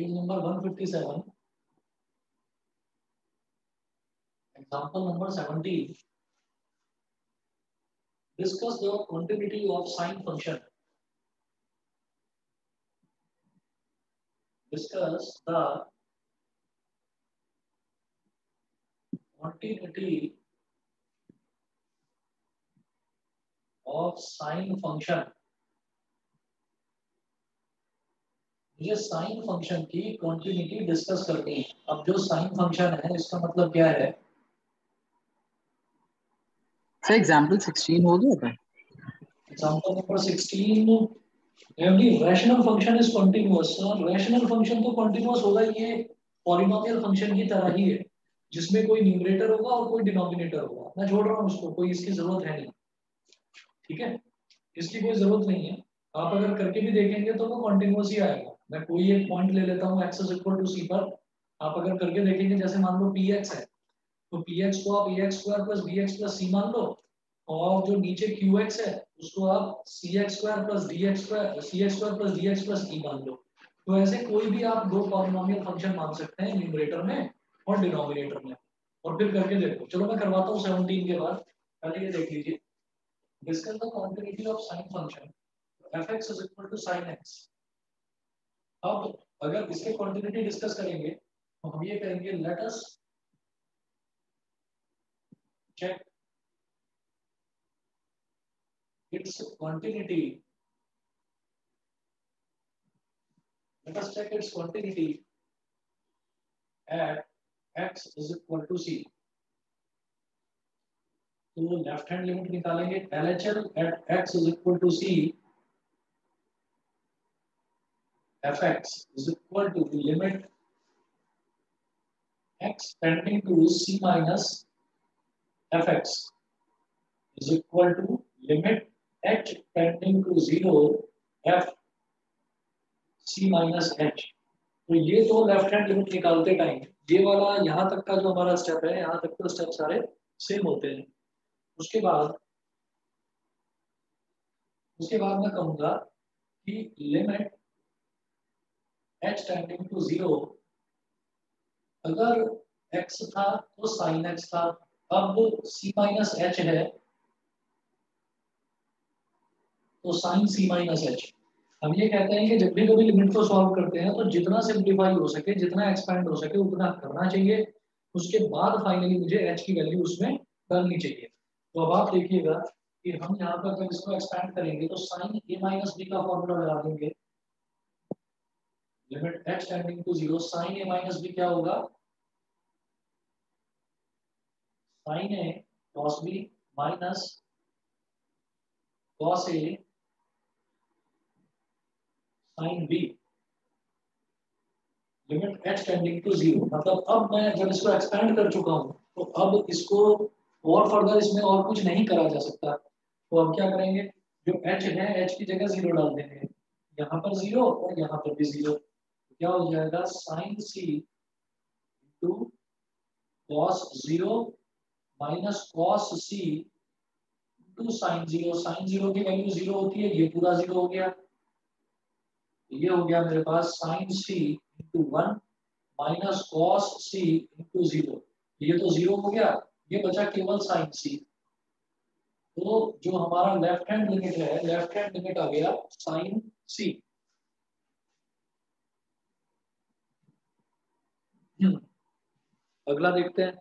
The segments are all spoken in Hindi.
Page number 157. Example number 17. Discuss the continuity of sine function. Discuss the continuity of sine function. मुझे साइन फ़ंक्शन की कॉन्टिन्यूटी डिस्कस करनी है। अब जो साइन फ़ंक्शन है इसका मतलब क्या है? सर एग्जांपल 16 हो गया था। Example number 16 every rational function is continuous sir rational function तो कंटीन्यूअस होगा ये पॉलिनोमियल फ़ंक्शन की तरह ही है जिसमें कोई न्यूमरेटर होगा और कोई डिनोमिनेटर होगा। मैं छोड़ रहा हूँ उसको कोई इसकी ज़रूरत है नहीं। ठीक है? इसकी कोई ज़रूरत नहीं है। आप अगर करके भी देखेंगे तो वो कंटिन्यूअस ही आएगा। मैं कोई एक पॉइंट ले लेता हूँ एक्स इक्वल टू सी पर। आप अगर करके देखेंगे, जैसे मान लो पी एक्स है तो पी एक्स को आप A X square plus B X plus C मान लो, और जो नीचे क्यू एक्स है, उसको आप C X square plus D X square C X square plus D X plus E मान लो। तो ऐसे कोई भी आप दो पॉलिनोमियल फ़ंक्शन मान सकते हैं न्यूमरेटर में और डिनोमिनेटर में। और फिर करके देखो। चलो, मैं करवाता हूँ सेवनटीन के बाद। पहले ये देख लीजिए। Discuss the continuity of sine function F X is equal to sine X अब अगर इसके कॉन्टिन्यूटी डिस्कस करेंगे तो हम ये करेंगे let's check its continuity let's check its continuity at X is equal to C तो लेफ़्ट हैंड लिमिट निकालेंगे L H L at X is equal to C fx is equal to the limit x tending to c minus fx is equal to limit h tending to 0 f c minus h तो ये तो लेफ़्ट हैंड लिमिट निकालते टाइम ये वाला यहाँ तक का जो हमारा स्टेप है यहाँ तक तो स्टेप सारे सेम होते हैं उसके बाद उसके बाद मैं कहूँगा कि limit h tending to zero अगर x था तो sin x था। अब c माइनस एच है तो साइन c माइनस एच हम ये कहते हैं कि जब भी कभी लिमिट को सॉल्व करते हैं तो जितना सिंप्लीफाई हो सके, जितना एक्सपेंड हो सके, उतना करना चाहिए। उसके बाद फाइनली मुझे h की वैल्यू उसमें करनी चाहिए। तो अब आप देखिएगा कि हम यहाँ पर जब इसको एक्सपेंड करेंगे तो साइन ए माइनस बी का फॉर्मूला लगा देंगे। Limit h tending to zero sine A minus B क्या होगा? Sine A cos b minus cos a sin b. Limit h tending to zero मतलब अब मैं जब इसको एक्सपेंड कर चुका हूँ तो अब इसको और फर्दर इसमें और कुछ नहीं करा जा सकता। तो अब क्या करेंगे? जो h है, h की जगह ज़ीरो डाल देंगे। यहाँ पर ज़ीरो और यहाँ पर भी ज़ीरो क्या हो जाएगा? Sine C into cos zero minus cos C into sine zero sine zero की वैल्यू ज़ीरो होती है, ये पूरा ज़ीरो हो गया। ये हो गया मेरे पास sine C into one minus cos C into zero ये तो ज़ीरो हो गया। ये बचा केवल साइन सी तो जो हमारा लेफ़्ट हैंड लिमिट है लेफ़्ट हैंड लिमिट आ गया साइन सी अगला देखते हैं।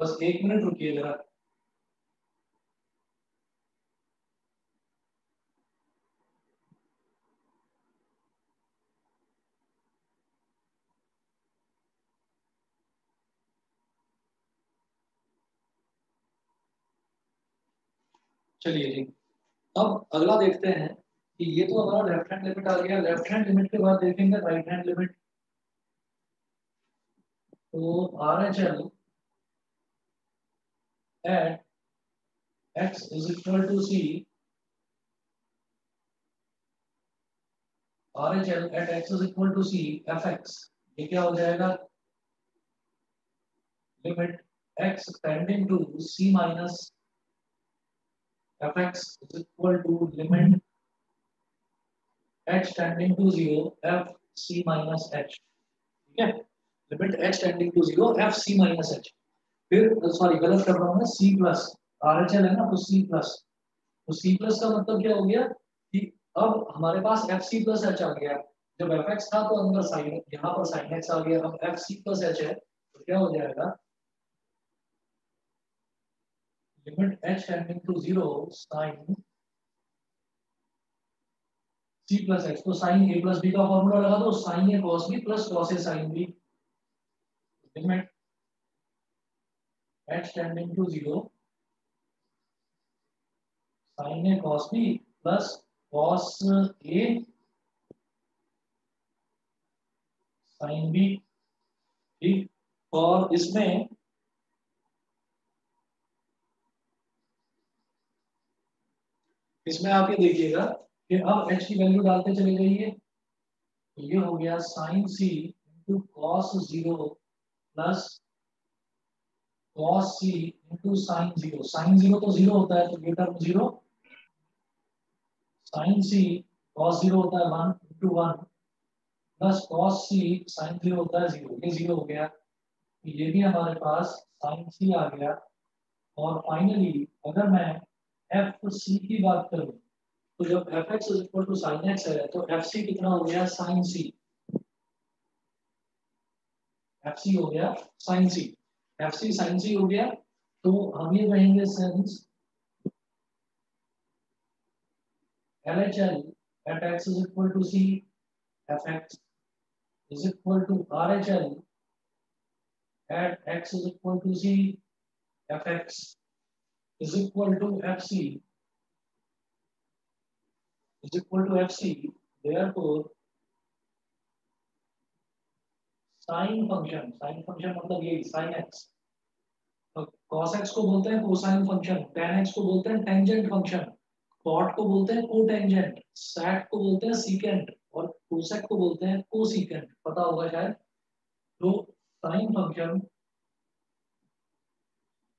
बस एक मिनट रुकिए जरा। चलिए जी। अब अगला देखते हैं कि ये तो हमारा लेफ़्ट हैंड लिमिट आ गया। लेफ़्ट हैंड लिमिट के बाद देखेंगे राइट हैंड लिमिट तो R H L at X is equal to C R H L at X is equal to C F X ये क्या हो जाएगा? Limit X tending to C minus F X is equal to limit H tending to zero F C minus H ठीक limit H tending to zero F C minus H फिर सॉरी गलत कर रहा हूँ मैं प्लस आर एच एल है ना तो सी प्लस तो सी प्लस का मतलब क्या हो गया? कि अब हमारे पास एफ़ सी प्लस एच आ गया. जब एफ़ एक्स था तो अंदर साइन यहाँ पर साइन एक्स आ गया. अब एफ़ सी प्लस एच है तो क्या हो जाएगा? Limit H tending to zero sine C plus X तो साइन ए प्लस बी का फॉर्मूला लगा दो sine A cos B plus cos A sine B limit H tending to zero sine A cos B plus cos A sine B ठीक? और इसमें इसमें आप ये देखिएगा कि अब h की वैल्यू डालते चले जाइए। तो ये हो गया sine C into cos zero plus cos C into sine zero sine zero तो ज़ीरो होता है तो ये term zero sine C cos zero होता है one into one plus cos C sine zero होता है ज़ीरो ये ज़ीरो हो गया। तो ये भी हमारे पास साइन सी आ गया। और फाइनली अगर मैं एफ़ सी की बात करूँ तो जब F X is equal to sine X है तो एफ़ सी कितना हो गया? साइन सी एफ़ सी हो गया sine C F C sine C हो गया तो हम ये कहेंगे since LHL at x is equal to C fx is equal to RHL at x is equal to C fx is equal to FC is equal to FC. Therefore, sine function sine function मतलब ये साइन एक्स cos x को बोलते हैं कोसाइन फ़ंक्शन tan x को बोलते हैं टेंजेंट फ़ंक्शन कॉट को बोलते हैं कोटेंजेंट सैट को बोलते हैं सीकेंट और कोसेक को बोलते हैं कोसीकेंट पता होगा शायद? तो sine function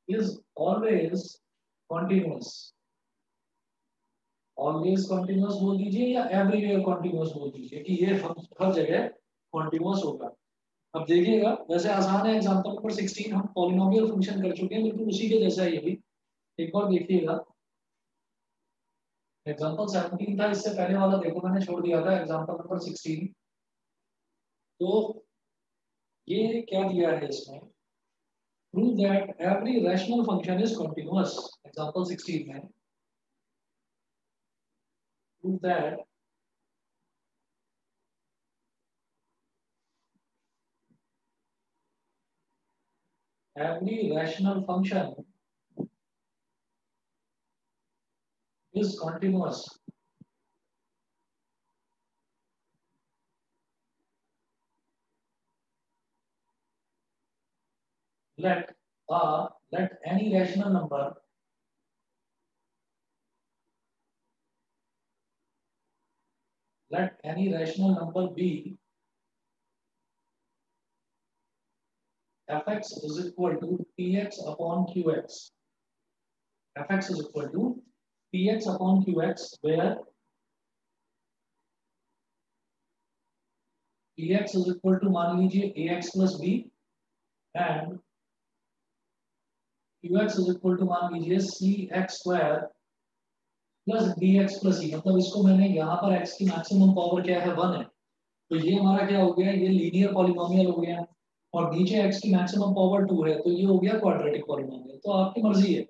is always continuous always continuous बोल दीजिए या एवरीवेयर कॉन्टिन्यूस बोल दीजिए? कि ये हर जगह कॉन्टिन्यूस होगा। अब देखिएगा, वैसे आसान है एग्जांपल नंबर 16 हम पॉलिनोमियल फ़ंक्शन कर चुके हैं बिल्कुल उसी के जैसा ये भी एक बार देखिएगा। एग्जांपल 17 था, इससे पहले वाला देखो, मैंने छोड़ दिया था एग्जांपल नंबर 16 तो ये क्या दिया है इसमें? Prove that every rational function is continuous example 16 में prove that every rational function is continuous. Let uh, let any rational number let any rational number be fx is equal to px upon qx. fx is equal to px upon qx where px is equal to मान लीजिए ax plus b and qx is equal to मान लीजिए square plus dx plus e. मतलब इसको मैंने यहाँ पर x की मैक्सिमम पावर क्या है? वन है। तो ये हमारा क्या हो गया? ये लीनियर पॉलिनोमियल हो गया। और नीचे x की मैक्सिमम पावर टू है। तो ये हो गया क्वाड्रेटिक पॉलिनोमियल तो आपकी मर्ज़ी है।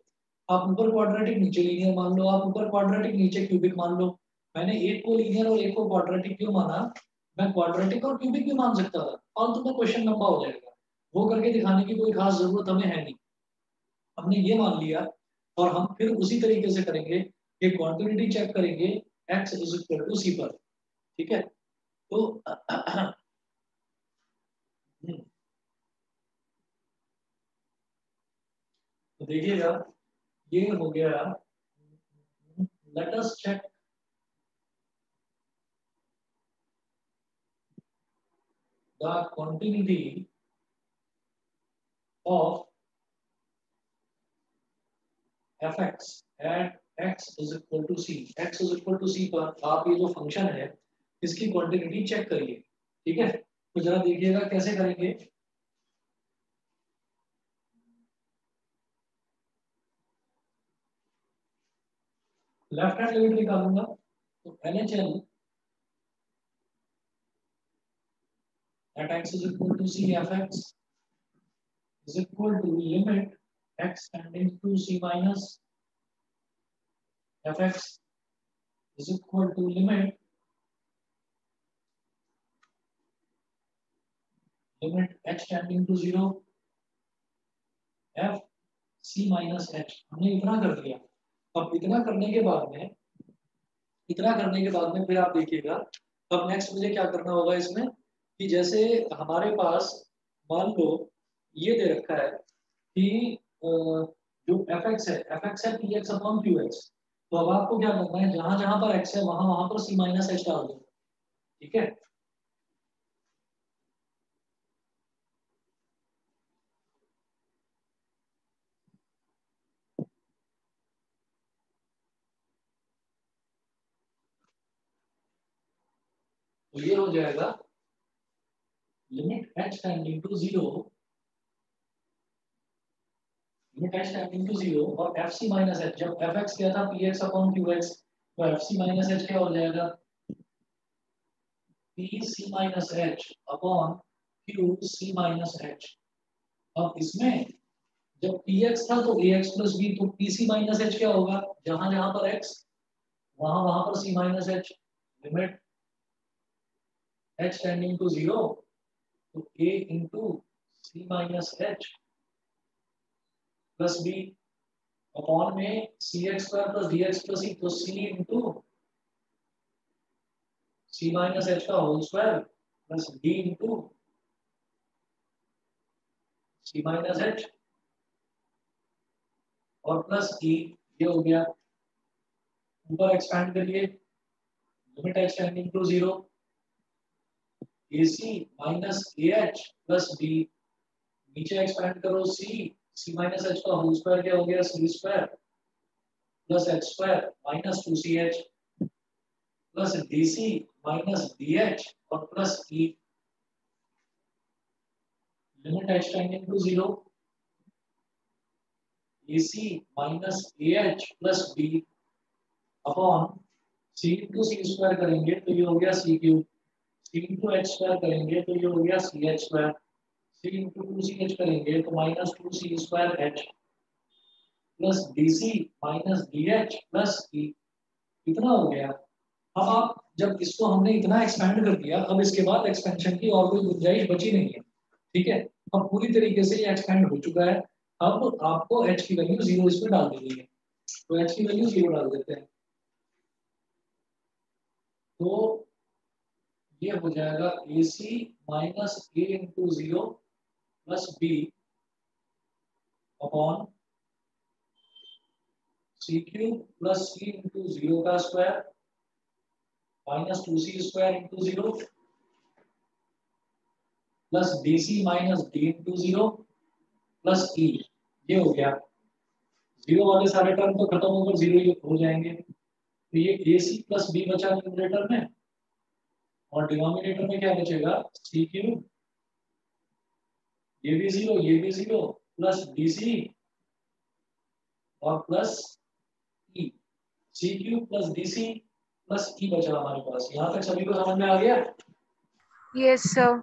आप ऊपर क्वाड्रेटिक नीचे लीनियर मान लो। आप ऊपर क्वाड्रेटिक नीचे क्यूबिक मान लो। मैंने एक को लीनियर और एक को क्वाड्रेटिक क्यों माना? मैं क्वाड्रेटिक और क्यूबिक भी मान सकता था। फालतू में क्वेश्चन लंबा हो जाएगा। वो करके दिखाने की कोई खास ज़रूरत हमें है नहीं। हमने ये मान लिया और हम फिर उसी तरीके से करेंगे कि क्वांटिटी चेक करेंगे, x is equal to C पर। ठीक है? तो तो देखिएगा, ये हो गया। Let us check the continuity of fx at x is equal to c. x is equal to c पर आप ये जो फ़ंक्शन है, इसकी क्वांटिटी चेक करिए, ठीक है? तो जरा देखिएगा कैसे करेंगे। लेफ़्ट हैंड लिमिट निकालूँगा तो L H L at x is equal to c f x is equal to limit x tending to c minus fx is equal to limit limit h tending to zero, f c minus h. हमने इतना कर दिया। अब इतना करने के बाद में, इतना करने के बाद में फिर आप देखिएगा, अब नेक्स्ट मुझे क्या करना होगा इसमें? कि जैसे हमारे पास, मान लो, ये दे रखा है कि जो एफ़ एक्स है एफ़ एक्स है P X upon Q X तो अब आपको क्या करना है, जहाँ जहाँ पर एक्स है, वहाँ वहाँ पर सी माइनस एच डाल दो ठीक है? तो ये हो जाएगा limit H tending to zero limit h tending to zero और fc माइनस h, जब fx क्या था px अपॉन qx तो fc माइनस h क्या हो जाएगा? Pc minus h upon qc minus h अब इसमें जब px था तो ax प्लस b तो pc माइनस h क्या होगा? जहाँ जहाँ पर x, वहाँ वहाँ पर c minus h limit h tending to zero तो a into c minus h plus b upon में C X square plus D X plus E तो C into C minus H का whole square plus D into C minus H और प्लस ई ये हो गया। ऊपर एक्सपैंड करिए limit H tending to zero AC minus AH plus B नीचे एक्सपेंड करो C C माइनस H का होल स्क्वायर क्या हो गया C square plus H square minus two C H plus DC minus DH और plus E. Limit H tending to zero AC minus AH plus B upon C into C square करेंगे तो ये हो गया C cube C into H square करेंगे तो ये हो गया C H square C into two C H करेंगे तो minus two C square H plus D C minus D H plus E इतना हो गया। अब आप, जब इसको हमने इतना एक्सपेंड कर दिया, अब इसके बाद एक्सपेंशन की और कोई गुंजाइश बची नहीं है। ठीक है? अब पूरी तरीके से ये एक्सपेंड हो चुका है। अब आपको एच की वैल्यू ज़ीरो इसमें डाल देनी है। तो एच की वैल्यू ज़ीरो डाल देते हैं। तो ये हो जाएगा A C minus A into zero plus B upon C cube plus C into zero का square minus two C square into zero plus D C minus D into zero plus E ये हो गया। ज़ीरो वाले सारे टर्म तो खत्म होकर ज़ीरो हो जाएँगे। तो ये ए सी प्लस बी बचा न्यूमरेटर में और डिनोमिनेटर में क्या बचेगा? सी क्यूब ये भी ज़ीरो ये भी ज़ीरो प्लस डी सी और plus E C cube plus D C plus E बचा हमारे पास। यहाँ तक सभी को समझ में आ गया? यस सर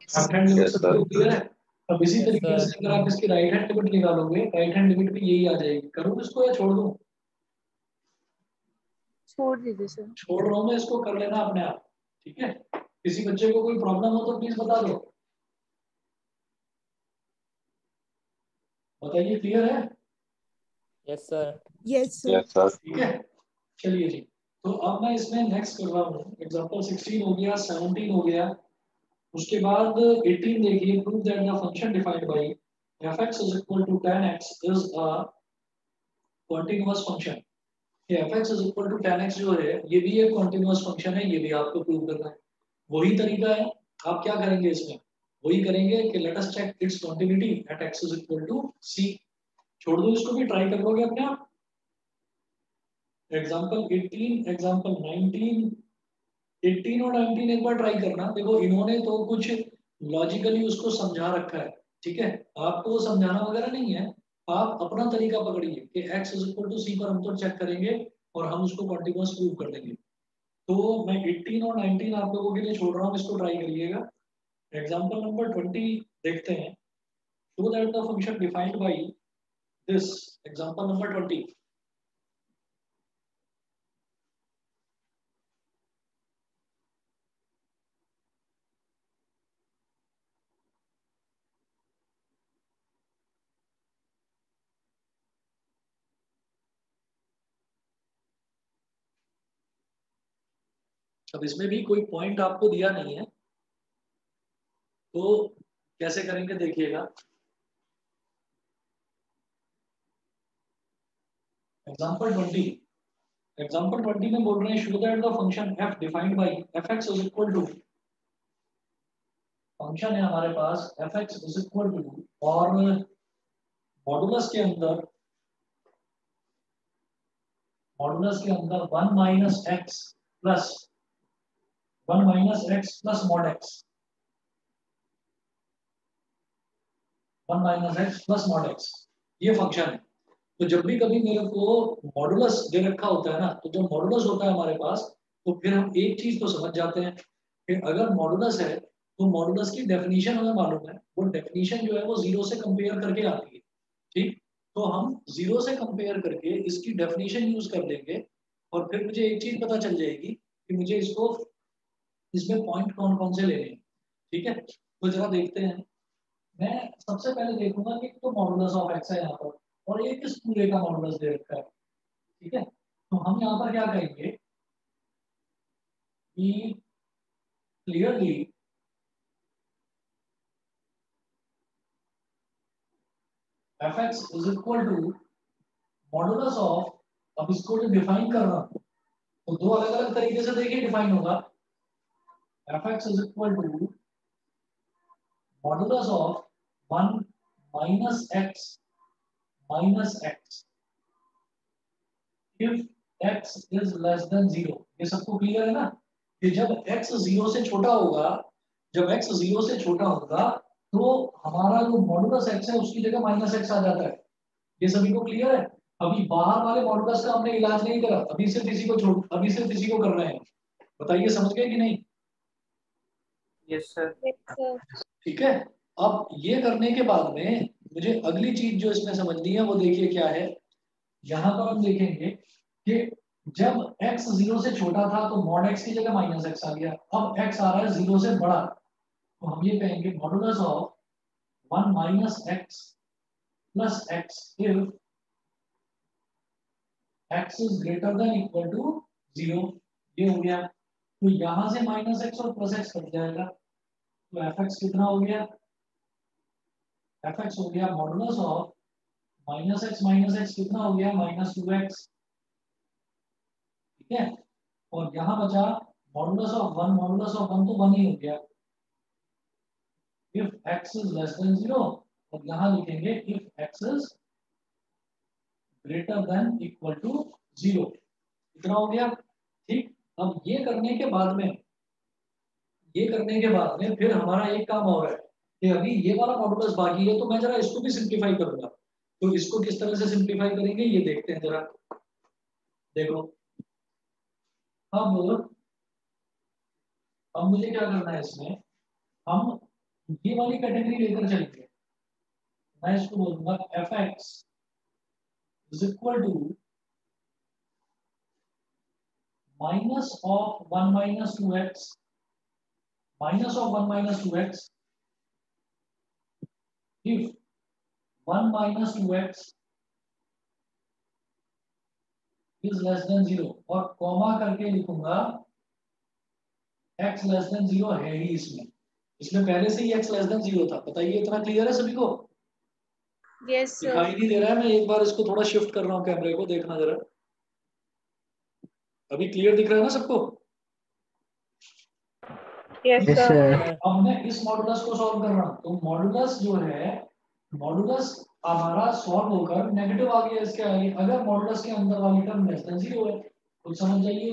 yes, क्लियर अब इसी तरीके से अगर आप इसकी राइट हैंड लिमिट निकालोगे राइट हैंड लिमिट भी यही आ जाएगी। करूँ इसको या छोड़ दूँ? छोड़ दीजिए सर छोड़ रहा हूँ मैं इसको कर लेना अपने आप। ठीक है? किसी बच्चे को कोई प्रॉब्लम हो तो प्लीज़ बता दो। बताइए क्लियर है? Yes sir yes yes sir ठीक है? चलिए जी तो अब मैं इसमें नेक्स्ट कर रहा हूँ एग्जांपल 16 हो गया 17 हो गया। उसके बाद 18 देखिए prove that the function defined by fx is equal to tan x is a continuous function. ये fx is equal to tan x जो है ये भी एक continuous function है ये भी आपको प्रूव करना है। वही तरीका है। आप क्या करेंगे इसमें? वही करेंगे कि let us check its continuity at x is equal to c. छोड़ दो इसको भी ट्राई कर लोगे अपने आप। एग्जांपल 18 एग्जांपल 19 18 और 19 एक बार ट्राई करना। देखो, इन्होंने तो कुछ लॉजिकली उसको समझा रखा है, ठीक है? आपको समझाना वगैरह नहीं है। आप अपना तरीका पकड़िए कि x is equal to C पर हम तो चेक करेंगे और हम उसको कॉन्टिन्यूस प्रूव कर देंगे। तो मैं 18 और 19 आप लोगों के लिए छोड़ रहा हूँ, इसको ट्राई करिएगा। एग्जांपल नंबर 20 देखते हैं। Show that the function defined by this example number 20 अब इसमें भी कोई पॉइंट आपको दिया नहीं है। तो कैसे करेंगे देखिएगा। एग्जांपल 20 एग्जांपल 20 में बोल रहे हैं show that the function f defined by fx is equal to function है हमारे पास f x is equal to और मॉडुलस के अंदर मॉडुलस के अंदर one minus x plus one minus x plus mod x one minus x plus mod x ये फ़ंक्शन है। तो जब भी कभी मेरे को मॉडुलस दे रखा होता है ना तो जब मॉडुलस होता है हमारे पास तो फिर हम एक चीज़ तो समझ जाते हैं। कि अगर मॉडुलस है तो मॉडुलस की डेफिनेशन हमें मालूम है। वो डेफिनेशन जो है वो ज़ीरो से कंपेयर करके आती है। ठीक? तो हम ज़ीरो से कंपेयर करके इसकी डेफिनेशन यूज़ कर लेंगे और फिर मुझे एक चीज़ पता चल जाएगी कि मुझे इसको, इसमें पॉइंट कौन कौन से लेने हैं। ठीक है? तो जरा देखते हैं। मैं सबसे पहले देखूँगा कि तो मॉडुलस ऑफ़ एक्स है यहाँ पर, और एक किस पूरे का मॉडुलस दे रखा है, ठीक है? तो हम यहाँ पर क्या कहेंगे कि clearly f x is equal to modulus of अब इसको डिफाइन कर रहा हूँ तो दो अलग अलग तरीके से देखिए डिफाइन होगा। F x is equal to modulus of 1 minus x minus x if x is less than 0 ये सबको क्लियर है ना? कि जब x 0 से छोटा होगा जब x 0 से छोटा होगा तो हमारा जो मॉडुलस x है उसकी जगह माइनस x आ जाता है। ये सभी को क्लियर है? अभी बाहर वाले मॉडुलस का हमने इलाज नहीं करा। अभी सिर्फ़ इसी को छोड़ अभी सिर्फ़ इसी को कर रहे हैं। बताइए समझ गए कि नहीं? यस सर ठीक है? अब ये करने के बाद में मुझे अगली चीज़ जो इसमें समझनी है, वो देखिए क्या है। यहाँ पर हम देखेंगे कि जब x ज़ीरो से छोटा था तो मॉड x की जगह माइनस एक्स आ गया। अब x आ रहा है ज़ीरो से बड़ा। तो हम ये कहेंगे modulus of one minus x plus x if x is greater equal to zero ये हो गया। तो यहाँ से माइनस एक्स और प्लस एक्स कट जाएगा। तो एफ़ एक्स कितना हो गया? एक्स हो गया modulus of minus x minus x कितना हो गया माइनस टू एक्स ठीक है? और यहाँ बचा modulus of one modulus of one तो वन ही हो गया। If x is less than zero और यहाँ लिखेंगे if x is greater than equal to zero इतना हो गया? ठीक? अब ये करने के बाद में, ये करने के बाद में फिर हमारा एक काम और है। कि अभी ये वाला मॉडुलस बाकी है तो मैं जरा इसको भी सिंप्लीफाई करूँगा तो इसको किस तरह से सिंप्लीफाई करेंगे, ये देखते हैं जरा। देखो। अब अब मुझे क्या करना है इसमें? हम ये वाली कैटेगरी लेकर चलेंगे मैं इसको बोलूँगा f x is equal to minus of one minus two x minus of 1 minus 2x if 1 minus 2x is less than 0 और कॉमा करके लिखूँगा x less than 0 है ही इसमें। इसमें पहले से ही x less than 0 था। बताइए इतना क्लियर है सभी को? Yes sir. दिखाई नहीं दे रहा है मैं एक बार इसको थोड़ा शिफ्ट कर रहा हूँ कैमरे को देखना जरा। अभी क्लियर दिख रहा है ना सबको? Yes, Yes, sir. sir. अब मैं इस मॉडुलस को सॉल्व कर रहा हूँ। तो मॉडुलस जो है मॉडुलस हमारा सॉल्व होकर नेगेटिव आ गया इसके आगे। अगर मॉडुलस के अंदर वाली टर्म लेस देन ज़ीरो है तो समझ जाइए।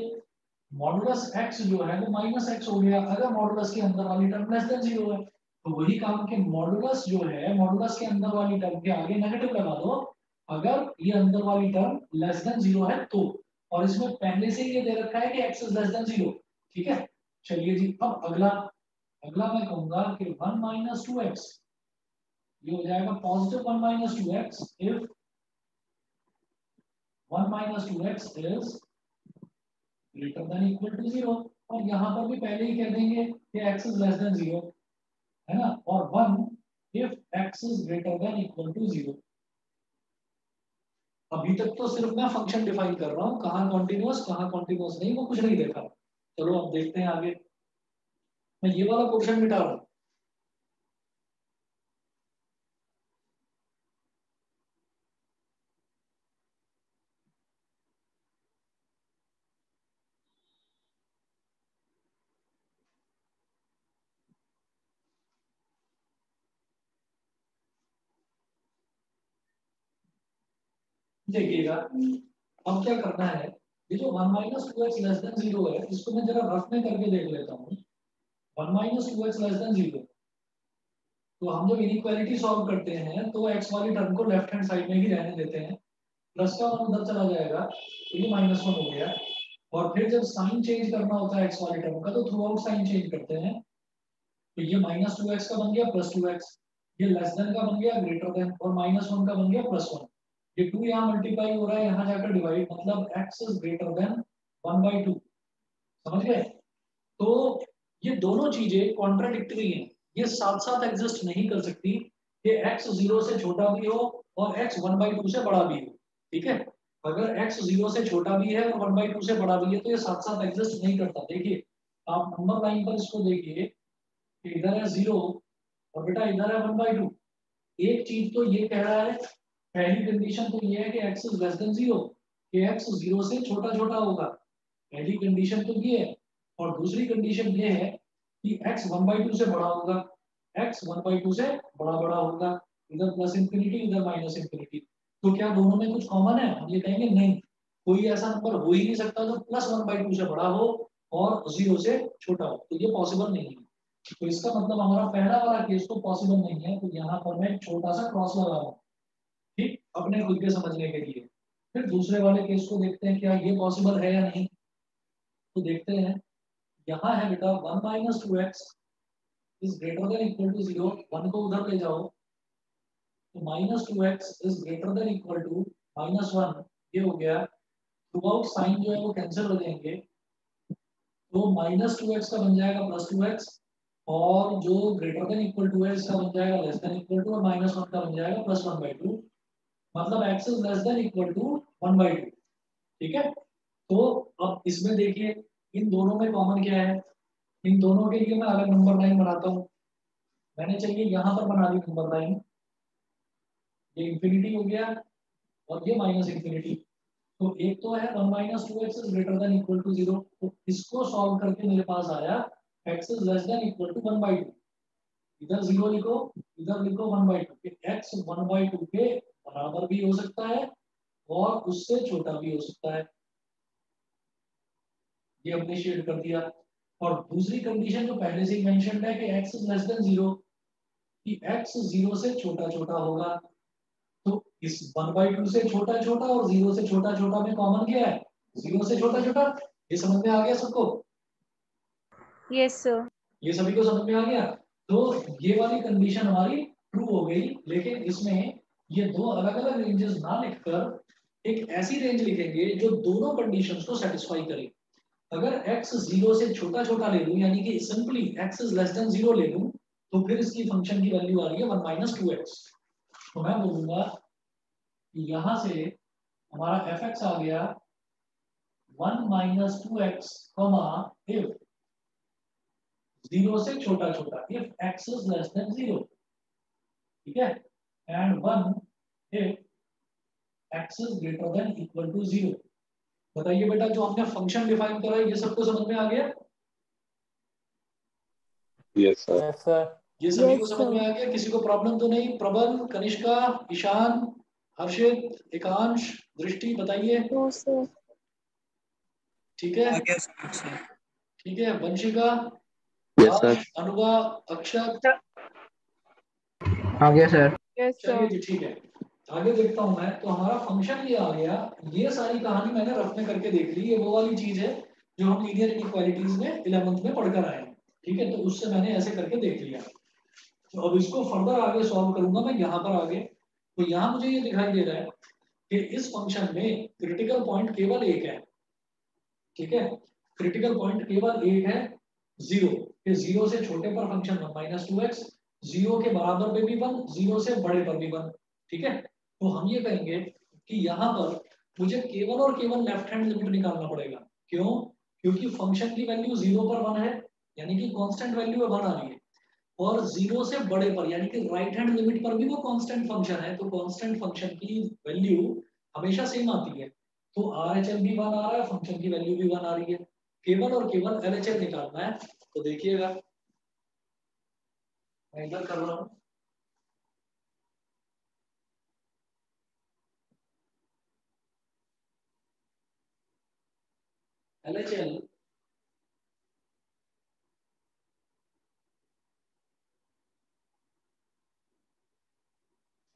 मॉडुलस एक्स जो है वो माइनस एक्स हो गया। अगर मॉडुलस के अंदर वाली टर्म लेस देन ज़ीरो है तो वही काम के मॉडुलस जो है मॉडुलस के अंदर वाली टर्म के आगे नेगेटिव लगा दो। अगर ये अंदर वाली टर्म लेस देन ज़ीरो है तो। और इसमें पहले से ये दे रखा है कि x is less than zero ठीक है? चलिए जी, अब अगला अगला मैं कहूँगा कि वन माइनस टू एक्स ये हो जाएगा positive one minus two x if one minus two x is greater than equal to zero और यहाँ पर भी पहले ही कह देंगे कि x is less than zero है ना? और one if x is greater than equal to zero अभी तक तो सिर्फ़ मैं फ़ंक्शन डिफाइन कर रहा हूँ, कहाँ कॉन्टिन्यूस कहाँ कॉन्टिन्यूअस नहीं, वो कुछ नहीं देखा। चलो अब देखते हैं आगे। मैं ये वाला क्वेश्चन मिटा रहा हूँ। देखिएगा अब क्या करना है? ये जो one minus two x less than zero है, इसको मैं जरा रफ में करके देख लेता हूँ। One minus two x less than zero तो हम जब इनइक्वालिटी सॉल्व करते हैं तो एक्स वाली टर्म को लेफ़्ट हैंड साइड में ही रहने देते हैं। प्लस का वन उधर चला जाएगा तो ये माइनस वन हो गया। और फिर जब साइन चेंज करना होता है एक्स वाली टर्म का तो थ्रू आउट साइन चेंज करते हैं। तो ये माइनस टू एक्स का बन गया प्लस टू एक्स ये लेस देन का बन गया ग्रेटर देन और माइनस वन का बन गया प्लस वन ये टू यहाँ मल्टीप्लाई हो रहा है, यहाँ जाकर डिवाइड मतलब x is greater than one by two समझ गए? तो ये दोनों चीज़ें कॉन्ट्राडिक्टरी हैं। ये साथ साथ एग्जिस्ट नहीं कर सकती कि x ज़ीरो से छोटा भी हो और x वन बाई टू से बड़ा भी हो। ठीक है? अगर x ज़ीरो से छोटा भी है और वन बाई टू से बड़ा भी है तो ये साथ साथ एग्जिस्ट नहीं करता। देखिए, आप नंबर लाइन पर इसको देखिए इधर है ज़ीरो और बेटा इधर है वन बाई टू एक चीज़ तो ये कह रहा है पहली कंडीशन तो ये है कि x is less than zero x zero से छोटा छोटा होगा। पहली कंडीशन तो ये है, और दूसरी कंडीशन ये है कि एक्स वन बाई टू से बड़ा होगा। एक्स वन बाई टू से बड़ा बड़ा होगा। इधर प्लस इंफिनिटी इधर माइनस इंफिनिटी तो क्या दोनों में कुछ कॉमन है? हम ये कहेंगे नहीं। कोई ऐसा नंबर हो ही नहीं सकता जो प्लस वन बाई टू से बड़ा हो और ज़ीरो से छोटा हो। तो ये पॉसिबल नहीं है। तो इसका मतलब हमारा पहला वाला केस तो पॉसिबल नहीं है। तो यहाँ पर मैं छोटा सा क्रॉस लगा रहा हूँ अपने खुद के समझने के लिए। फिर दूसरे वाले केस को देखते हैं क्या ये पॉसिबल है या नहीं। तो देखते हैं, यहाँ है बेटा one minus two x is greater than equal to zero one को उधर ले जाओ। तो minus two x is greater than equal to minus one ये हो गया। थ्रू आउट साइन जो है वो कैंसिल हो जाएँगे। तो माइनस टू एक्स का बन जाएगा प्लस टू एक्स और जो ग्रेटर देन इक्वल टू है इसका बन जाएगा लेस देन इक्वल टू और माइनस वन का बन जाएगा प्लस वन बाई टू मतलब x is less than equal to one by two ठीक है? तो अब इसमें देखिए, इन दोनों में कॉमन क्या है? इन दोनों के लिए मैं अलग नंबर लाइन बनाता हूँ। मैंने चलिए यहाँ पर बना दी नंबर लाइन ये इंफिनिटी हो गया और ये माइनस इंफिनिटी तो एक तो है one minus two x is greater than equal to zero तो इसको सॉल्व करके मेरे पास आया x is less than equal to one by two इधर ज़ीरो लिखो, इधर लिखो one by two x one by two के बराबर भी हो सकता है और उससे छोटा भी हो सकता है। ये हमने शेड कर दिया। और दूसरी कंडीशन जो पहले से ही मेंशन्ड है कि x is less than zero कि x ज़ीरो से छोटा छोटा होगा तो इस वन बाई टू से छोटा छोटा और ज़ीरो से छोटा छोटा में कॉमन क्या है? ज़ीरो से छोटा छोटा। ये समझ में आ गया सबको? Yes, sir. ये सभी को समझ में आ गया? तो ये वाली कंडीशन हमारी ट्रू हो गई लेकिन इसमें ये दो अलग अलग रेंजेस ना लिखकर एक ऐसी रेंज लिखेंगे जो दोनों कंडीशंस को सेटिस्फाई करे। अगर x ज़ीरो से छोटा छोटा ले लूँ, यानी कि simply x is less than zero ले लूँ तो फिर इसकी फ़ंक्शन की वैल्यू आ रही है वन माइनस टू एक्स तो मैं बोलूँगा, यहाँ से हमारा एफ़ एक्स आ गया one minus two x comma if zero से छोटा छोटा if x is less than zero ठीक है? And one if x is greater than equal to zero बताइए बेटा जो हमने फ़ंक्शन डिफाइन करा है ये सबको समझ में आ गया? यस सर यस सर ये सभी Yes, को समझ में आ गया किसी को प्रॉब्लम तो नहीं। प्रबल कनिष्का ईशान हर्षित एकांश दृष्टि बताइए। ठीक है? ठीक है वंशिका यस सर अनुभा अक्षत। आ गया सर आगे देखता हूँ मैं। तो हमारा फ़ंक्शन ये आ गया। ये सारी कहानी मैंने रफ में करके देख ली। ये वो वाली चीज़ है जो हम लीनियर इनइक्वालिटीज में इलेवेंथ में पढ़कर आए ठीक है तो उससे मैंने ऐसे करके देख लिया। तो अब इसको फर्दर आगे सॉल्व करूँगा मैं यहाँ पर आगे। तो यहाँ मुझे ये दिखाई दे रहा है कि इस फ़ंक्शन में क्रिटिकल पॉइंट केवल एक है। ठीक है? क्रिटिकल पॉइंट केवल एक है ज़ीरो ज़ीरो से छोटे पर function minus two x zero के बराबर पे भी वन ज़ीरो से बड़े पर भी वन ठीक है? तो हम ये कहेंगे कि यहाँ पर मुझे केवल और केवल लेफ़्ट हैंड लिमिट निकालना पड़ेगा। क्यों? क्योंकि फ़ंक्शन की वैल्यू ज़ीरो पर वन है, यानी कि कांस्टेंट वैल्यू है वन आ रही है। और ज़ीरो से बड़े पर, यानी कि राइट हैंड लिमिट पर भी वो कांस्टेंट फ़ंक्शन है तो कांस्टेंट फ़ंक्शन की वैल्यू हमेशा सेम आती है। तो आर एच एल भी वन आ रहा है फ़ंक्शन की वैल्यू भी वन आ रही है। केवल और केवल एल एच एल निकालना है तो देखिएगा। मैं इधर कर रहा हूँ LHL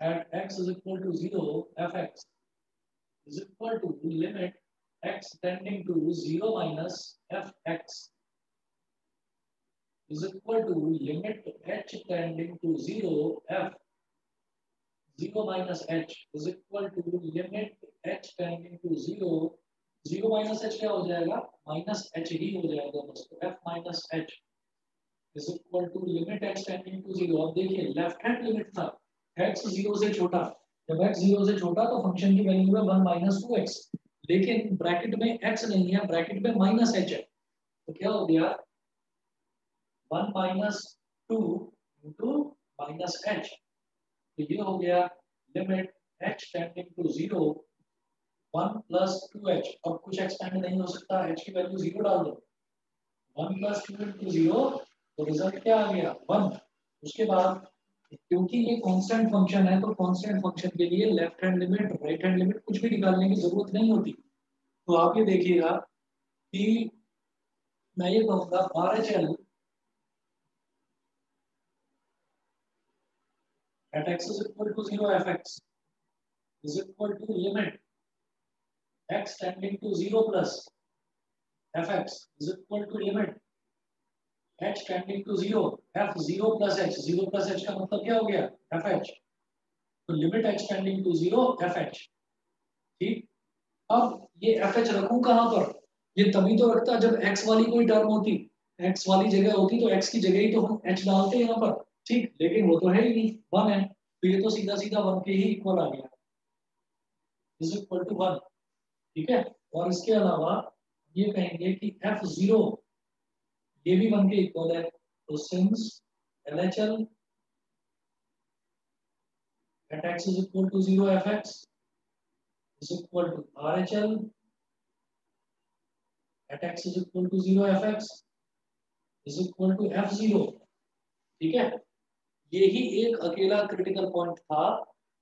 at x is equal to 0 fx is equal to limit x tending to 0 minus fx is equal to limit h tending to 0 f? 0 minus h. Is equal to limit h tending to 0 zero minus h क्या हो जाएगा? माइनस एच ही हो जाएगा दोस्तों. F minus h is equal to limit x tending to zero अब देखिए लेफ़्ट हैंड लिमिट था. एक्स ज़ीरो से छोटा. जब एक्स ज़ीरो से छोटा तो फ़ंक्शन की वैल्यू है वन माइनस टू एक्स लेकिन ब्रैकेट में एक्स नहीं है ब्रैकेट में माइनस एच है. तो क्या हो गया? One minus two into minus h. तो ये हो गया limit h tending to zero, one plus two h. अब कुछ एक्सपेंड नहीं हो सकता, एच की वैल्यू ज़ीरो डाल दो। One plus two into zero तो रिज़ल्ट क्या आ गया? वन। उसके बाद, क्योंकि ये कांस्टेंट फ़ंक्शन है तो कांस्टेंट फ़ंक्शन के लिए left hand limit right hand limit कुछ भी निकालने की ज़रूरत नहीं होती। तो आप ये देखिएगा कि मैं ये कहूँगा R H L at x is equal to 0 fx is equal to limit x tending to 0 plus fx is equal to limit h tending to 0 f 0 plus h 0 plus h का मतलब क्या हो गया fh तो limit h tending to 0 fh ठीक अब ये fh रखूँ कहाँ पर ये तभी तो रखता जब x वाली कोई टर्म होती x वाली जगह होती तो x की जगह ही तो हम h डालते हैं यहाँ पर ठीक, लेकिन वो तो है ही नहीं वन है तो ये तो सीधा सीधा वन के ही इक्वल आ गया। इज़ इक्वल टू वन ठीक है? और इसके अलावा ये कहेंगे कि एफ़ ज़ीरो ये भी वन के इक्वल है। तो since L H L at x is equal to zero f x is equal to R H L at x is equal to zero f x is equal to f zero ठीक है? ये ही एक अकेला क्रिटिकल पॉइंट था।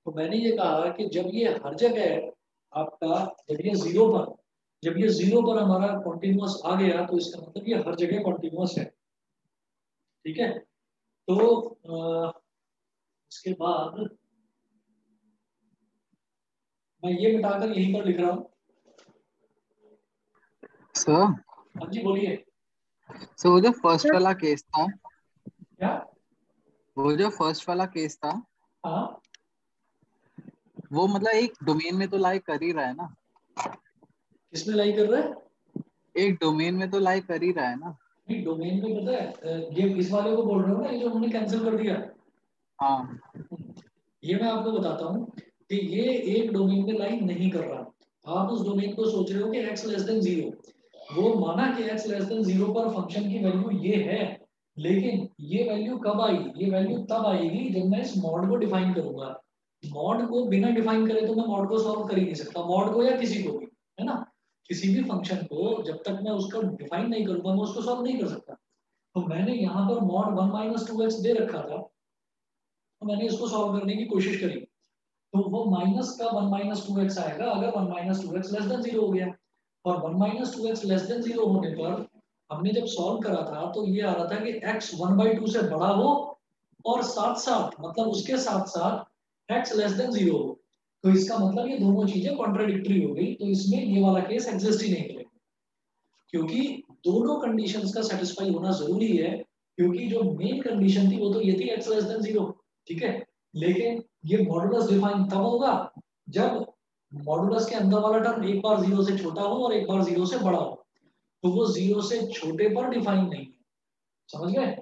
तो मैंने ये कहा कि जब ये हर जगह आपका जब ये ज़ीरो पर जब ये ज़ीरो पर हमारा कॉन्टिन्यूस आ गया तो इसका मतलब ये हर जगह कॉन्टिन्यूस है। ठीक है? तो आ, इसके बाद मैं ये मिटाकर यहीं पर लिख रहा हूँ। सर हाँ जी बोलिए। सर वो जो फ़र्स्ट वाला केस था क्या? वो जो फ़र्स्ट वाला केस था हाँ। वो मतलब एक डोमेन में तो लाई कर ही रहा है ना। किसमें लाई कर रहा है? एक डोमेन में तो लाई कर ही रहा है ना। डोमेन में पता है ये इस वाले को बोल रहे हो ना ये जो हमने कैंसिल कर दिया। हाँ। ये मैं आपको बताता हूँ कि ये एक डोमेन में लाइन नहीं कर रहा। आप उस डोमेन को सोच रहे हो कि x लेस देन ज़ीरो वो माना कि x लेस देन ज़ीरो पर फ़ंक्शन की वैल्यू ये है। लेकिन ये वैल्यू कब आएगी? ये वैल्यू तब आएगी जब मैं इस मॉड को डिफाइन करूँगा। मॉड को बिना डिफाइन करे तो मैं मॉड को सॉल्व कर ही नहीं सकता। मॉड को या किसी को भी, है ना? किसी भी फ़ंक्शन को जब तक मैं उसका डिफाइन नहीं करूँगा, मैं उसको सॉल्व नहीं कर सकता। तो मैंने यहाँ पर mod one minus two x दे रखा था तो मैंने इसको सॉल्व करने की कोशिश करी। तो वो माइनस का वन माइनस टू एक्स आएगा अगर one minus two x less than zero हो गया। और one minus two x less than zero होने पर हमने जब सॉल्व करा था तो ये आ रहा था कि x वन बाई टू से बड़ा हो और साथ साथ मतलब उसके साथ साथ x लेस देन ज़ीरो हो। तो इसका मतलब ये दोनों चीज़ें कॉन्ट्राडिक्टरी हो गई तो इसमें ये वाला केस एग्जिस्ट ही नहीं करेगा। क्योंकि दोनों कंडीशंस का सेटिस्फाई होना ज़रूरी है, क्योंकि जो मेन कंडीशन थी वो तो ये थी एक्स लेस देन ज़ीरो ठीक है? लेकिन ये मॉडुलस डिफाइन तब होगा जब मॉडुलस के अंदर वाला टर्म एक बार ज़ीरो से छोटा हो और एक बार ज़ीरो से बड़ा हो। तो वो ज़ीरो से छोटे पर डिफाइन नहीं है। समझ गए?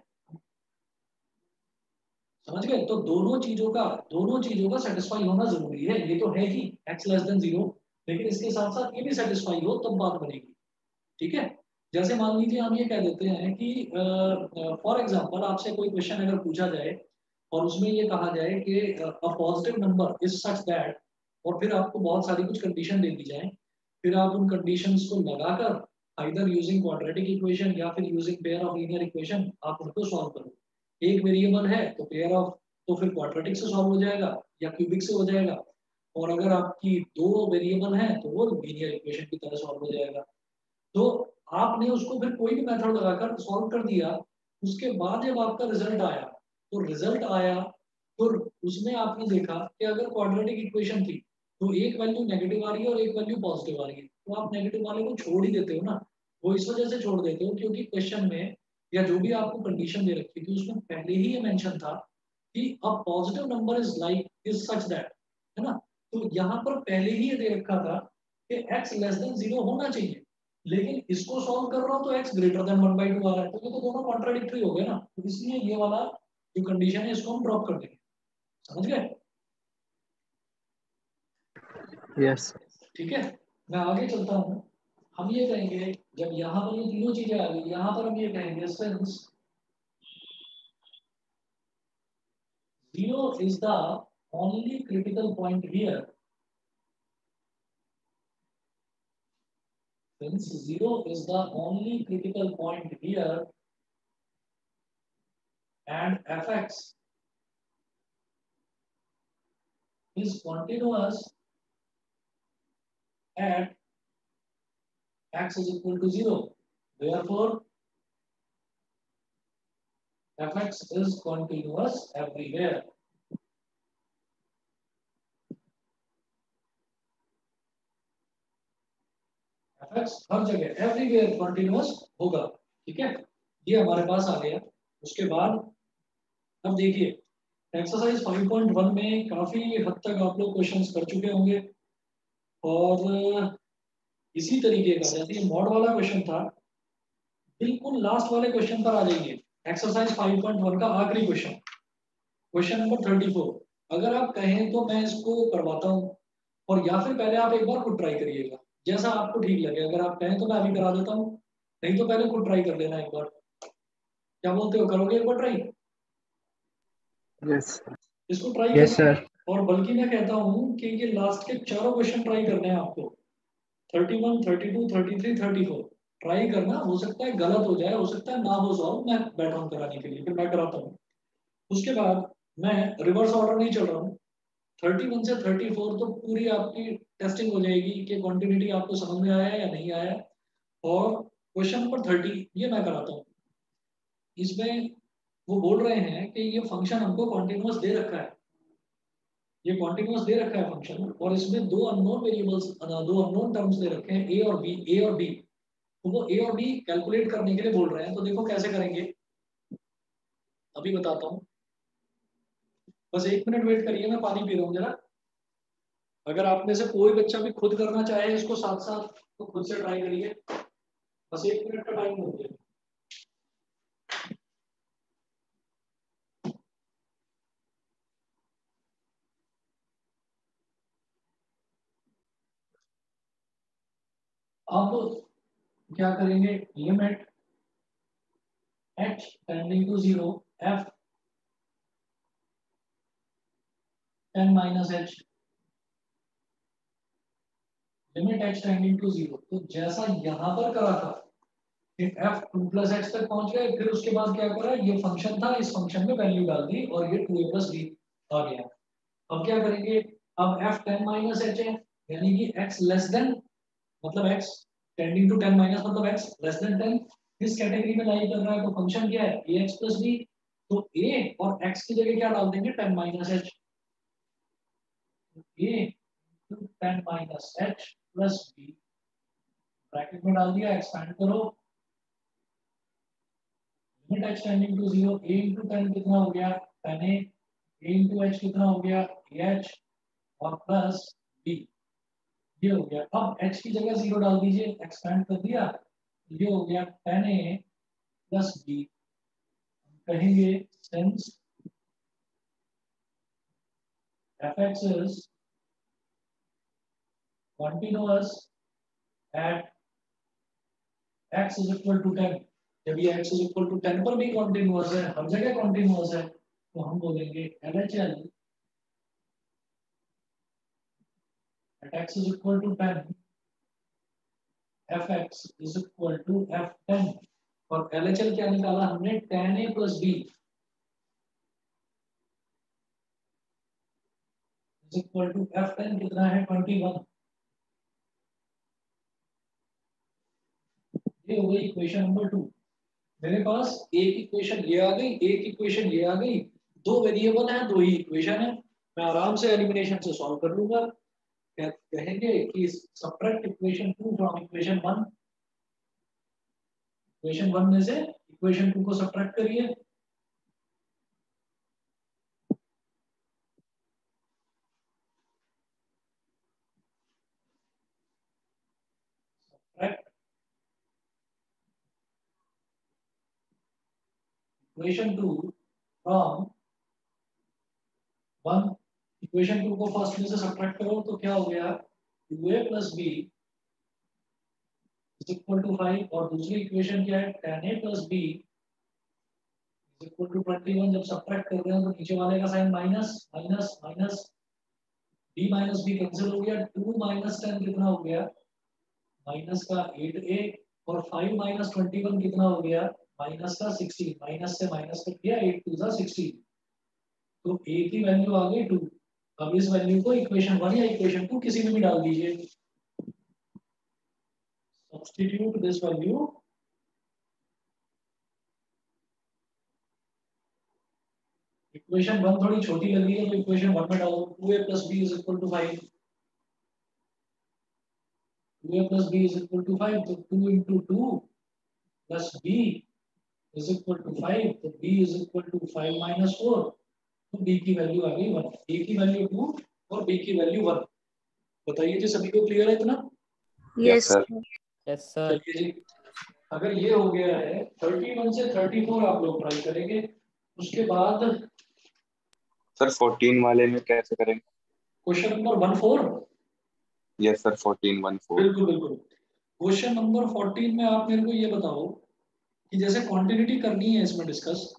समझ गए? तो दोनों चीज़ों का, दोनों चीज़ों का सेटिस्फाई होना ज़रूरी है। ये तो है ही एक्स लेस देन ज़ीरो लेकिन इसके साथ साथ ये भी सेटिस्फाई हो, तब बात बनेगी। ठीक है? जैसे मान लीजिए हम ये कह देते हैं कि फॉर एग्जांपल आपसे कोई क्वेश्चन अगर पूछा जाए, और उसमें ये कहा जाए कि, a positive number is such that और फिर आपको बहुत सारी कुछ कंडीशन दे दी जाए, फिर आप उन कंडीशंस को लगाकर आइदर यूजिंग क्वाड्रेटिक इक्वेशन या फिर using pair of linear equation आप उनको सॉल्व करो। एक वेरिएबल है तो पेयर ऑफ़ तो फिर क्वाड्रेटिक से सॉल्व हो जाएगा या क्यूबिक से हो जाएगा। और अगर आपकी दो वेरिएबल हैं तो वो लीनियर इक्वेशन की तरह सॉल्व हो जाएगा। तो आपने उसको फिर कोई भी मेथड लगाकर सॉल्व कर दिया, उसके बाद जब आपका रिज़ल्ट आया तो रिज़ल्ट आया तो उसमें आपने देखा कि अगर क्वाड्रेटिक इक्वेशन थी तो एक वैल्यू नेगेटिव आ रही है और एक वैल्यू पॉजिटिव आ रही है। तो आप नेगेटिव वाले को छोड़ ही देते हो ना। वो इस वजह से छोड़ देते हो क्योंकि क्वेश्चन में या जो भी आपको कंडीशन दे रखी थी उसमें पहले ही ये मेंशन था कि a positive number is like is such that है ना? तो यहाँ पर पहले ही ये दे रखा था कि x लेस देन ज़ीरो होना चाहिए। लेकिन इसको सॉल्व कर रहा हूँ तो x greater than one by two आ रहा है। तो ये तो दोनों कॉन्ट्राडिक्टरी हो गए ना। तो इसलिए ये वाला जो कंडीशन है इसको हम ड्रॉप कर देंगे। समझ गए? Yes yes. ठीक है? मैं आगे चलता हूँ। हम ये कहेंगे, जब यहाँ पर ये तीनों चीज़ें आ गई, यहाँ पर हम ये कहेंगे since zero is the only critical point here since zero is the only critical point here and f x is continuous at x is equal to 0. Therefore, fx is continuous everywhere. fx हर जगह एवरीवेयर कंटिन्यूअस होगा ठीक है ये हमारे पास आ गया उसके बाद अब देखिए एक्सरसाइज 5.1 में काफ़ी हद तक आप लोग क्वेश्चंस कर चुके होंगे और इसी तरीके का जैसे मॉड वाला क्वेश्चन था बिल्कुल लास्ट वाले क्वेश्चन पर आ जाइए एक्सरसाइज 5.1 का आखिरी क्वेश्चन क्वेश्चन नंबर 34 अगर आप कहें तो मैं इसको करवाता हूँ और या फिर पहले आप एक बार खुद ट्राई करिएगा जैसा आपको ठीक लगे। अगर आप कहें तो मैं अभी करा देता हूँ नहीं तो पहले खुद ट्राई कर लेना एक बार। क्या बोलते हो करोगे एक बार ट्राई यस इसको ट्राई सर और बल्कि मैं कहता हूँ कि ये लास्ट के चारों क्वेश्चन ट्राई करने हैं आपको। 31, 32, 33, 34 ट्राई करना हो सकता है गलत हो जाए हो सकता है ना हो सॉल्व मैं बैठा हूँ कराने के लिए फिर मैं कराता हूँ। उसके बाद मैं रिवर्स ऑर्डर नहीं चल रहा हूँ। 31 से 34 तो पूरी आपकी टेस्टिंग हो जाएगी कि क्वांटिटी आपको समझ में आया या नहीं आया। और क्वेश्चन नंबर 30 ये मैं कराता हूँ। इसमें वो बोल रहे हैं कि ये फ़ंक्शन हमको कॉन्टिन्यूस दे रखा है। ये कॉन्टिन्यूस दे रखा है फ़ंक्शन और इसमें दो अननोन वेरिएबल्स दो अननोन टर्म्स दे रखे हैं ए और बी ए और बी तो वो ए और बी कैलकुलेट करने के लिए बोल रहे हैं तो देखो कैसे करेंगे। अभी बताता हूँ। बस एक मिनट वेट करिए, मैं पानी पी रहा हूँ जरा। अगर आप में से कोई बच्चा भी खुद करना चाहे इसको साथ साथ तो खुद से ट्राई करिए। बस एक मिनट का टाइम हो गया। अब क्या करेंगे? Limit h tending to zero f 10 minus h. Limit h tending to zero तो जैसा यहाँ पर करा था एफ़ टू प्लस एक्स तक पहुँच गए फिर उसके बाद क्या करा? ये फ़ंक्शन था, इस फ़ंक्शन में वैल्यू डाल दी और ये टू ए प्लस बी आ गया। अब क्या करेंगे? अब एफ़ टेन माइनस एच है, यानी कि एक्स लेस देन मतलब x tending to ten minus मतलब एक्स लेस देन टेन इस कैटेगरी में लाई कर रहा है तो फ़ंक्शन क्या है? एक्स प्लस बी तो ए और एक्स की जगह क्या डाल देंगे? Ten minus h a ten minus h plus b bracket में डाल दिया एक्सपेंड करो। Limit x tending to zero a into ten कितना हो गया? टेन ए इंटू एच कितना हो गया? एच और प्लस बी ये हो गया। अब एच की जगह ज़ीरो डाल दीजिए एक्सपेंड कर दिया, ये हो गया टेन ए प्लस बी कहेंगे since x is equal to 10 जब ये is equal to 10 पर भी है, हर जगह continuous है तो हम बोलेंगे LHL at x is equal to 10 fx is equal to f10 और LHL क्या निकाला हमने? 10a plus b. Is equal to f10 कितना है? 21 ये हो गई इक्वेशन नंबर टू मेरे पास एक इक्वेशन ये आ गई, एक इक्वेशन ये आ गई. दो वेरिएबल है, दो ही इक्वेशन है. मैं आराम से एलिमिनेशन से सॉल्व कर लूँगा. कहेंगे कि subtract equation two from equation one equation one में से इक्वेशन टू को सब्ट्रैक्ट करिए। Equation two from one equation two को फ़र्स्ट में से सब्ट्रैक्ट करो तो क्या हो गया? Two a plus b is equal to five और दूसरी इक्वेशन क्या है? Ten a plus b is equal to twenty one जब सब्ट्रैक्ट कर रहे हैं तो नीचे वाले का sign minus minus minus b minus b cancel हो गया टू माइनस टेन कितना हो गया? माइनस का एट ए और फाइव माइनस ट्वेंटी वन कितना हो गया? माइनस का सिक्सटीन माइनस से माइनस कर दिया एट टू सा सिक्सटीन तो ए की वैल्यू आ गई टू अब इस वैल्यू को इक्वेशन वन या इक्वेशन टू किसी में भी डाल दीजिए। Substitute this value equation one थोड़ी छोटी लग रही है तो इक्वेशन वन में डालो two a plus b is equal to five two a plus b is equal to five तो two into two plus b is equal to five तो b is equal to five minus four तो बी की वैल्यू आ गई वन ए की वैल्यू टू और बी की वैल्यू वन बताइए जी सभी को क्लियर है इतना? यस यस सर चलिए जी अगर ये हो गया है थर्टी वन से थर्टी फोर आप लोग ट्राई करेंगे उसके बाद सर फोर्टीन वाले में कैसे करेंगे? Question number one four? Yes sir fourteen one four बिल्कुल बिल्कुल। क्वेश्चन नंबर फोर्टीन में आप मेरे को ये बताओ कि जैसे क्वांटिटी करनी है इसमें डिस्कस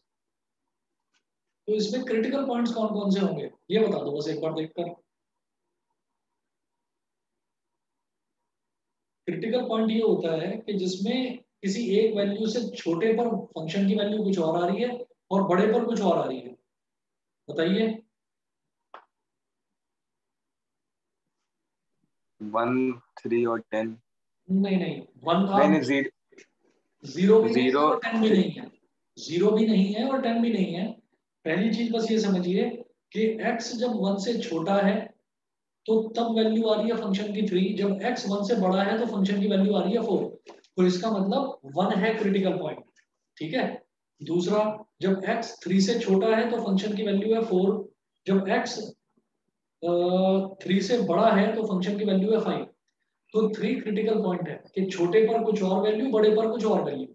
तो इसमें क्रिटिकल पॉइंट्स कौन कौन से होंगे? ये बता दो बस एक बार देखकर। क्रिटिकल पॉइंट ये होता है कि जिसमें किसी एक वैल्यू से छोटे पर फ़ंक्शन की वैल्यू कुछ और आ रही है और बड़े पर कुछ और आ रही है। बताइए। वन थ्री और टेन नहीं नहीं वन नहीं नहीं ज़ीरो ज़ीरो भी नहीं और टेन भी नहीं है। ज़ीरो भी नहीं है और टेन भी नहीं है। पहली चीज़ बस ये समझिए कि x जब वन से छोटा है तो तब वैल्यू आ रही है फ़ंक्शन की थ्री जब x वन से बड़ा है तो फ़ंक्शन की वैल्यू आ रही है फोर तो इसका मतलब वन है क्रिटिकल पॉइंट ठीक है? दूसरा, जब x थ्री से छोटा है तो फ़ंक्शन की वैल्यू है फोर जब x थ्री से बड़ा है तो फ़ंक्शन की वैल्यू है फाइव तो थ्री क्रिटिकल पॉइंट है कि छोटे पर कुछ और वैल्यू बड़े पर कुछ और वैल्यू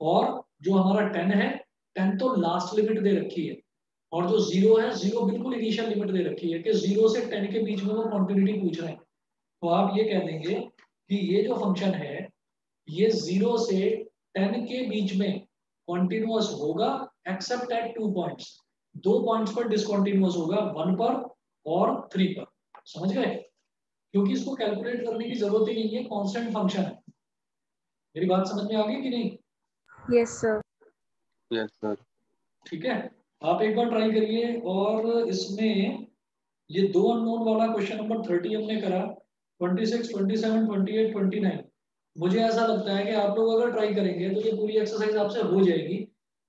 और जो हमारा टेन है टेन तो लास्ट लिमिट दे रखी है। और जो ज़ीरो है ज़ीरो बिल्कुल इनिशियल लिमिट दे रखी है कि ज़ीरो से टेन के बीच में वो क्वांटिटी पूछ रहे हैं। तो आप ये कह देंगे कि ये जो फ़ंक्शन है ये ज़ीरो से टेन के बीच में कॉन्टिन्यूस होगा एक्सेप्ट एट टू पॉइंट्स दो पॉइंट्स पर डिसकॉन्टिन्यूस होगा वन पर और थ्री पर। समझ गए? क्योंकि इसको कैलकुलेट करने की ज़रूरत ही नहीं है कांस्टेंट फ़ंक्शन है। मेरी बात समझ में आ गई कि नहीं? यस yes, सर ठीक है? आप एक बार ट्राई करिए और इसमें ये दो अननोन वाला क्वेश्चन नंबर थर्टी हमने करा। Twenty six twenty seven twenty eight twenty nine मुझे ऐसा लगता है कि आप लोग अगर ट्राई करेंगे तो ये पूरी एक्सरसाइज आपसे हो जाएगी।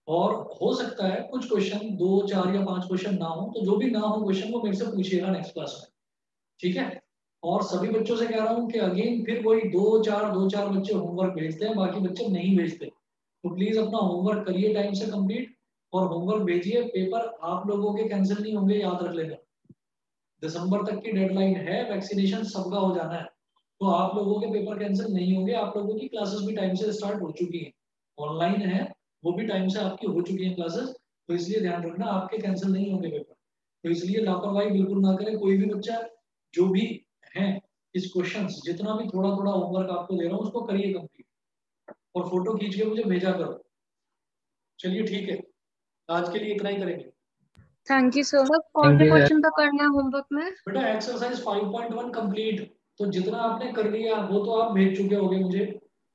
और हो सकता है कुछ क्वेश्चन दो, चार या पाँच क्वेश्चन ना हो तो जो भी ना हो क्वेश्चन वो मेरे से पूछिएगा नेक्स्ट क्लास में। ठीक है? और सभी बच्चों से कह रहा हूँ कि अगेन फिर वही दो, चार दो, चार बच्चे होमवर्क भेजते हैं, बाकी बच्चे नहीं भेजते। तो प्लीज़ अपना होमवर्क करिए टाइम से कंप्लीट और होमवर्क भेजिए। पेपर आप लोगों के कैंसिल नहीं होंगे, याद रख लेना। दिसंबर तक की डेडलाइन है वैक्सीनेशन सबका हो जाना है। तो आप लोगों के पेपर कैंसिल नहीं होंगे, आप लोगों की क्लासेस भी टाइम से स्टार्ट हो चुकी हैं। ऑनलाइन है, वो भी टाइम से आपकी हो चुकी है क्लासेस तो इसलिए ध्यान रखना, आपके कैंसिल नहीं होंगे पेपर तो इसलिए लापरवाही बिल्कुल ना करें, कोई भी बच्चा, जो भी है, इस क्वेश्चन जितना भी थोड़ा थोड़ा होमवर्क आपको दे रहा हूँ, उसको करिए कंप्लीट और फ़ोटो खींच के मुझे भेजा करो। चलिए ठीक है। आज के लिए इतना ही करेंगे। थैंक यू सर कौन से क्वेश्चन तक करना है होमवर्क में? बेटा एक्सरसाइज 5.1 कंप्लीट तो जितना आपने कर लिया वो तो आप भेज चुके होगे मुझे।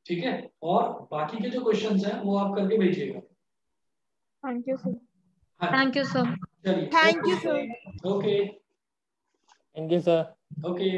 ठीक है? और बाकी के जो क्वेश्चंस हैं वो आप करके भेजिएगा। Thank you sir thank you sir Thank you, sir. Okay thank you sir okay